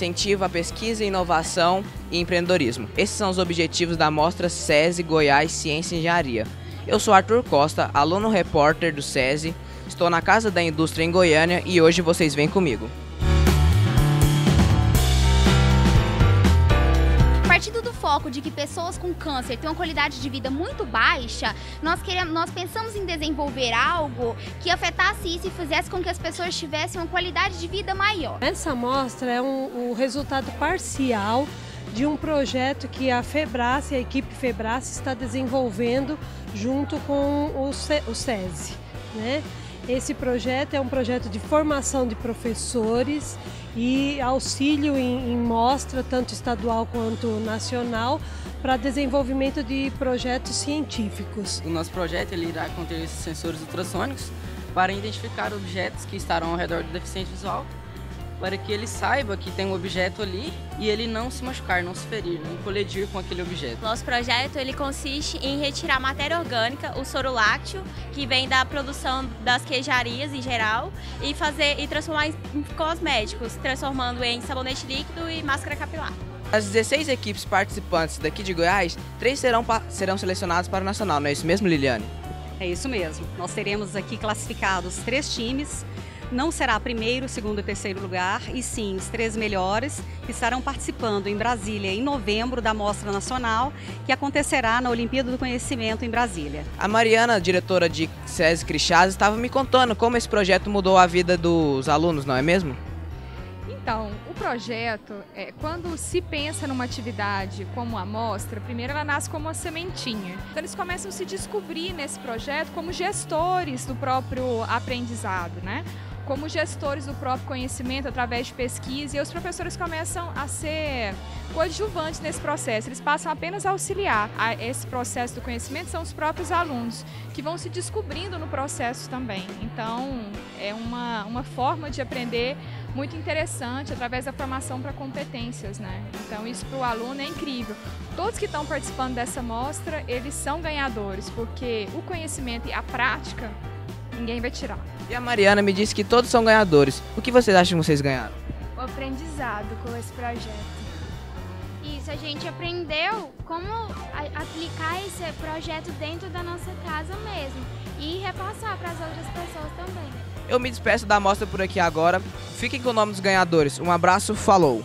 incentivo à pesquisa, inovação e empreendedorismo. Esses são os objetivos da Mostra SESI Goiás Ciência e Engenharia. Eu sou Arthur Costa, aluno repórter do SESI, estou na Casa da Indústria em Goiânia e hoje vocês vêm comigo. Partindo do foco de que pessoas com câncer têm uma qualidade de vida muito baixa, nós, queremos, nós pensamos em desenvolver algo que afetasse isso e fizesse com que as pessoas tivessem uma qualidade de vida maior. Essa amostra é um, um resultado parcial de um projeto que a Febras, a equipe Febras está desenvolvendo junto com o, SESI. Né? Esse projeto é um projeto de formação de professores e auxílio em, em mostra, tanto estadual quanto nacional, para desenvolvimento de projetos científicos. O nosso projeto ele irá conter sensores ultrassônicos para identificar objetos que estarão ao redor do deficiente visual para que ele saiba que tem um objeto ali e ele não se machucar, não se ferir, não colidir com aquele objeto. Nosso projeto ele consiste em retirar matéria orgânica, o soro lácteo, que vem da produção das queijarias em geral, e fazer e transformar em cosméticos, transformando em sabonete líquido e máscara capilar. Das 16 equipes participantes daqui de Goiás, três serão, serão selecionadas para o Nacional, não é isso mesmo, Liliane? É isso mesmo. Nós teremos aqui classificados três times não será primeiro, segundo e terceiro lugar, e sim os três melhores que estarão participando em Brasília em novembro da Mostra Nacional, que acontecerá na Olimpíada do Conhecimento em Brasília. A Mariana, diretora de SESI Crixás, estava me contando como esse projeto mudou a vida dos alunos, não é mesmo? Então, o projeto, é, quando se pensa numa atividade como a mostra, primeiro ela nasce como uma sementinha. Então, eles começam a se descobrir nesse projeto como gestores do próprio aprendizado, né? Como gestores do próprio conhecimento através de pesquisa e os professores começam a ser coadjuvantes nesse processo. Eles passam apenas a auxiliar a esse processo do conhecimento, são os próprios alunos que vão se descobrindo no processo também. Então, é uma, uma forma de aprender muito interessante através da formação para competências, né? Então, isso para o aluno é incrível. Todos que estão participando dessa mostra, eles são ganhadores, porque o conhecimento e a prática ninguém vai tirar. E a Mariana me disse que todos são ganhadores. O que vocês acham que vocês ganharam? O aprendizado com esse projeto. Isso, a gente aprendeu como aplicar esse projeto dentro da nossa casa mesmo e repassar para as outras pessoas também. Eu me despeço da amostra por aqui agora. Fiquem com o nome dos ganhadores. Um abraço, falou!